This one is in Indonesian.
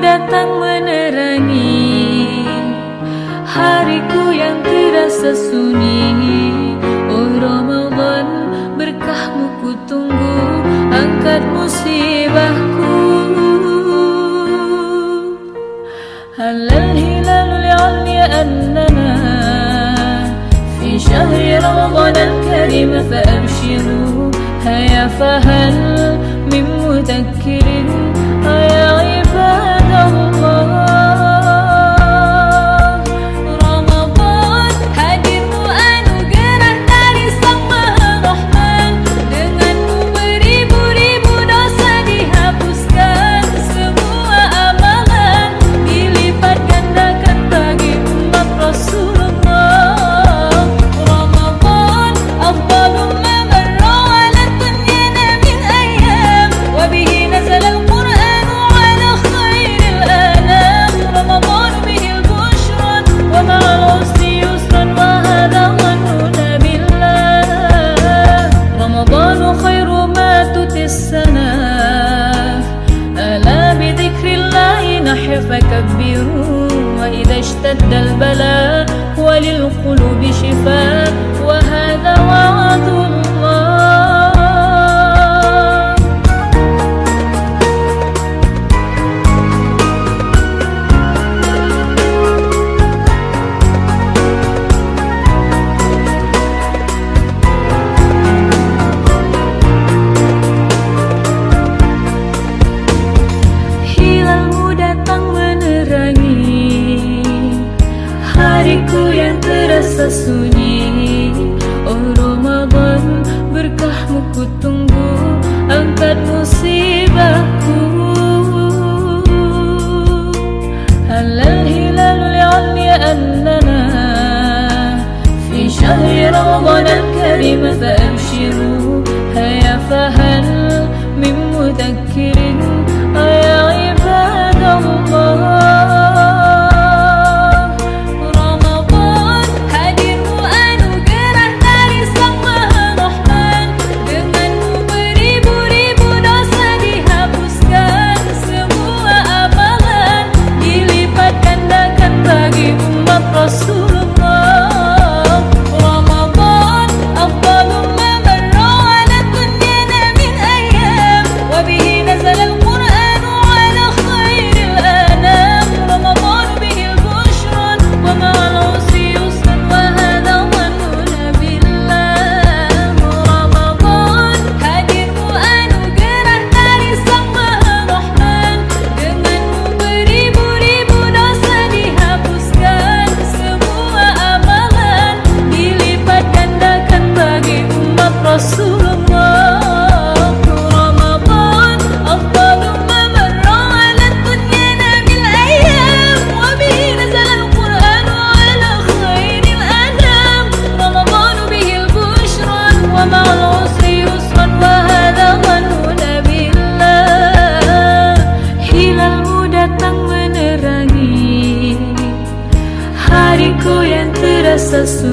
datang menerangi Hariku yang terasa sunyi Oh Ramadan berkahmu ku tunggu Angkat musibahku Halal hilal li'alli annana Fi syahri Ramadan al-karim Fa'abshiru Haya fahal min mudakkirin وإذا اشتد البلاء وللقلوب شفاء. وهذا وعد sunyi. Oh Ramadan berkahmu ku terasa